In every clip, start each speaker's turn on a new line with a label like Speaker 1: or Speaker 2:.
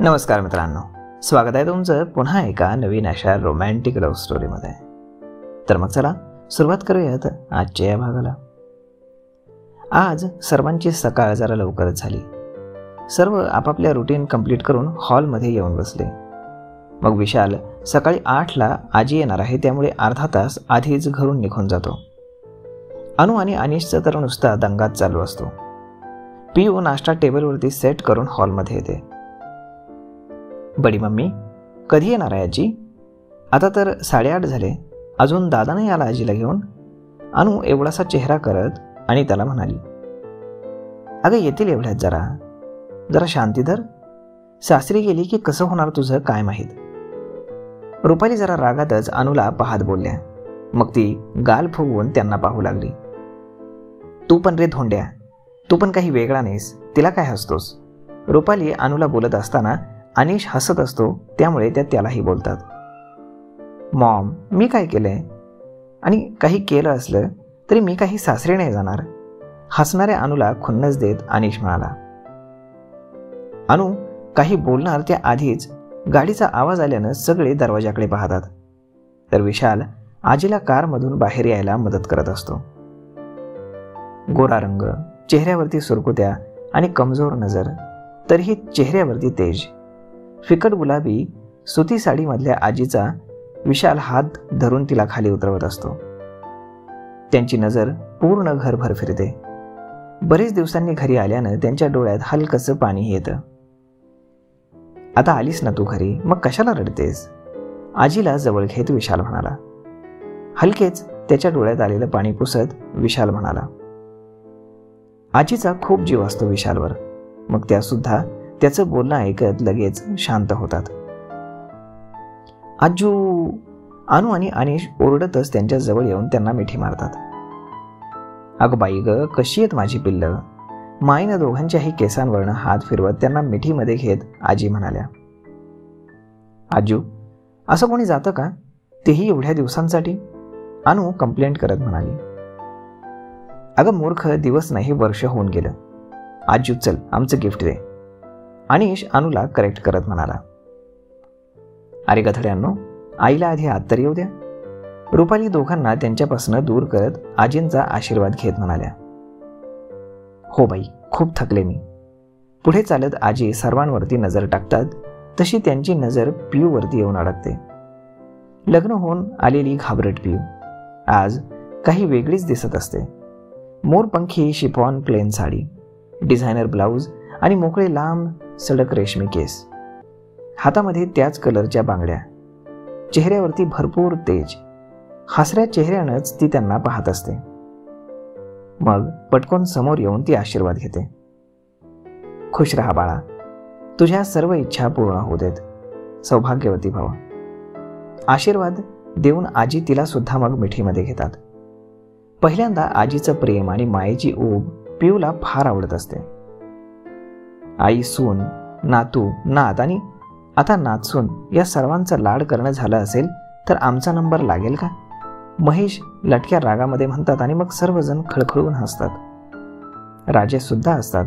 Speaker 1: नमस्कार मित्रांनो. स्वागत आहे तुमचं पुन्हा एका नवीन अशा रोमॅन्टिक लव्ह स्टोरीमध्ये तर मग चला सुरुवात करूयात आजच्या या भागाला. आज सर्वांची सकाळ जरा लवकरच झाली. सर्व आपापल्या रुटीन कंप्लीट करून हॉलमध्ये येऊन बसले. मग विशाल सकाळी आठला आजी येणार आहे त्यामुळे अर्धा तास आधीच घरून निघून जातो. अनु आणि अनिशचा तर नुसता दंगात चालू असतो. पिऊ नाश्ता टेबलवरती सेट करून हॉलमध्ये येते. बडी मम्मी कधी येणार आहे आजी? आता तर साडेआठ झाले. अजून दादा नाही आला आजीला घेऊन. अनु एवढासा चेहरा करत आणि त्याला म्हणाली अगं येतील एवढ्यात जरा. जरा शांती धर. सासरी गेली की कसं होणार तुझं काय माहीत? रुपाली जरा रागातच अनुला पाहत बोलल्या. मग ती गाल फुगवून त्यांना पाहू लागली. तू पण रे धोंड्या. तू पण काही वेगळा नाहीस. तिला काय हसतोस? रुपाली अनुला बोलत असताना अनिश हसत असतो त्यामुळे त्या त्यालाही बोलतात. मॉम मी काय केलंय? आणि काही केलं असलं तरी मी काही सासरे नाही जाणार. हसणाऱ्या अनुला खुन्नस देत अनिश म्हणाला. अनु काही बोलणार त्या आधीच गाडीचा आवाज आल्यानं सगळे दरवाजाकडे पाहतात. तर विशाल आजीला कारमधून बाहेर यायला मदत करत असतो. गोरा रंग चेहऱ्यावरती सुरकुत्या आणि कमजोर नजर तरीही चेहऱ्यावरती तेज. फिकट गुलाबी सुती साडीमधल्या आजीचा विशाल हात धरून तिला खाली उतरवत असतो. त्यांची नजर पूर्ण घरभर फिरते. बरेच दिवसांनी घरी आल्यानं त्यांच्या डोळ्यात हलकसं पाणी येतं. आता आलीस ना तू घरी? मग कशाला रडतेस? आजीला जवळ घेत विशाल म्हणाला. हलकेच त्याच्या डोळ्यात आलेलं पाणी पुसत विशाल म्हणाला. आजीचा खूप जीव असतो विशालवर. मग त्या सुद्धा त्याचं बोलणं ऐकत लगेच शांत होतात. आजू अनु आणि अनिश ओरडतच त्यांच्या जवळ येऊन त्यांना मिठी मारतात. अगं बाई ग कशी आहेत माझी पिल्ल? माईनं दोघांच्याही केसांवरनं हात फिरवत त्यांना मिठीमध्ये घेत आजी म्हणाल्या आजू असं कोणी जातं का? तेही एवढ्या दिवसांसाठी? अनु कंप्लेंट करत म्हणाली अगं मूर्ख दिवस नाही वर्ष होऊन गेलं. आजू चल आमचं गिफ्ट दे. अनिश अनुला करेक्ट करत म्हणाला अरे गथड्यांनो आईला आधी आत तर येऊ द्या. रुपाली दोघांना त्यांच्यापासून दूर करत आजींचा आशीर्वाद घेत म्हणाल्या हो बाई खूप थकले मी. पुढे चालत आजी सर्वांवरती नजर टाकतात तशी त्यांची नजर पियूवरती येऊन अडकते. लग्न होऊन आलेली घाबरट पियू आज काही वेगळीच दिसत असते. मोरपंखी chiffon plain sari designer blouse आणि मोकळे लांब सडक रेशमी केस. हातामध्ये त्याच कलरच्या बांगड्या. चेहऱ्यावरती भरपूर तेज. हसऱ्या चेहऱ्यानंच ती त्यांना पाहत असते. मग पटकन समोर येऊन ती आशीर्वाद घेते. खुश रहा बाळा. तुझ्या सर्व इच्छा पूर्ण होऊ देत. सौभाग्यवती भावा. आशीर्वाद देऊन आजी तिला सुद्धा मग मिठीमध्ये घेतात. पहिल्यांदा आजीचं प्रेम आणि मायेची ऊब पिऊला फार आवडत असते. आई सून नातू नात आणि आता नाचून या सर्वांचा लाड करणं झालं असेल तर आमचा नंबर लागेल का? महेश लटक्या रागामध्ये म्हणतात आणि मग सर्वजण खळखळून हसतात. राजेसुद्धा असतात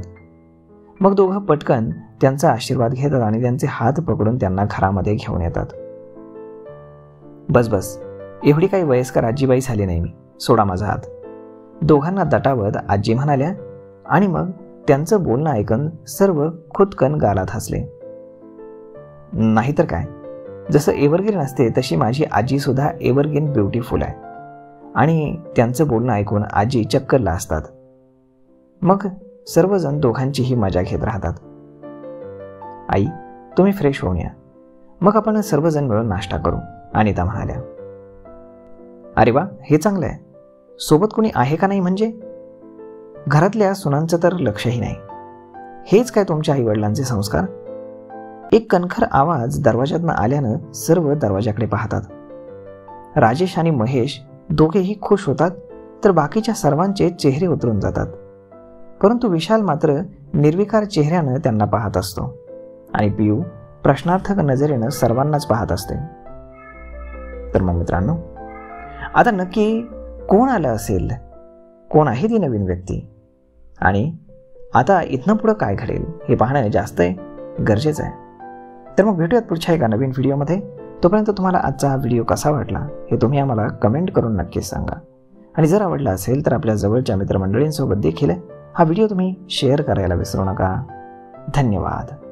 Speaker 1: मग दोघं पटकन त्यांचा आशीर्वाद घेतात आणि त्यांचे हात पकडून त्यांना घरामध्ये घेऊन येतात. बस बस. एवढी काही वयस्कर आजीबाई झाली नाही मी. सोडा माझा हात. दोघांना दटावत आजी म्हणाल्या आणि मग? त्यांचं बोलणं ऐकून सर्व खुदकन गालात हसले. नाहीतर काय? जसं एव्हरग्रीन असते तशी माझी आजी सुद्धा एव्हरग्रीन ब्युटिफुल आहे. आणि त्यांचं बोलणं ऐकून आजी चक्करला असतात मग सर्वजण दोघांचीही मजा घेत राहतात. आई तुम्ही फ्रेश होऊन या. मग आपण सर्वजण मिळून नाश्ता करू अनिता म्हणाल्या. अरे वा हे चांगलं आहे सोबत कोणी आहे का नाही म्हणजे? घरातल्या सुनांचं तर लक्षही नाही. हेच काय तुमच्या आईवडिलांचे संस्कार? एक कणखर आवाज दरवाजातनं आल्यानं सर्व दरवाजाकडे पाहतात. राजेश आणि महेश दोघेही खुश होतात तर बाकीच्या सर्वांचे चेहरे उतरून जातात. परंतु विशाल मात्र निर्विकार चेहऱ्यानं त्यांना पाहत असतो आणि पियू प्रश्नार्थक नजरेनं सर्वांनाच पाहत असते. तर मग मित्रांनो आता नक्की कोण आलं असेल? कोण आहे ती नवीन व्यक्ती. आणि आता इथनं पुढं काय घडेल हे पाहणं जास्त आहे गरजेचं आहे. तर मग भेटूयात पुढच्या एका नवीन व्हिडिओमध्ये. तोपर्यंत तुम्हाला आजचा हा व्हिडिओ कसा वाटला हे तुम्ही आम्हाला कमेंट करून नक्कीच सांगा. आणि जर आवडला असेल तर आपल्या जवळच्या मित्रमंडळींसोबत देखील हा व्हिडिओ तुम्ही शेअर करायला विसरू नका. धन्यवाद.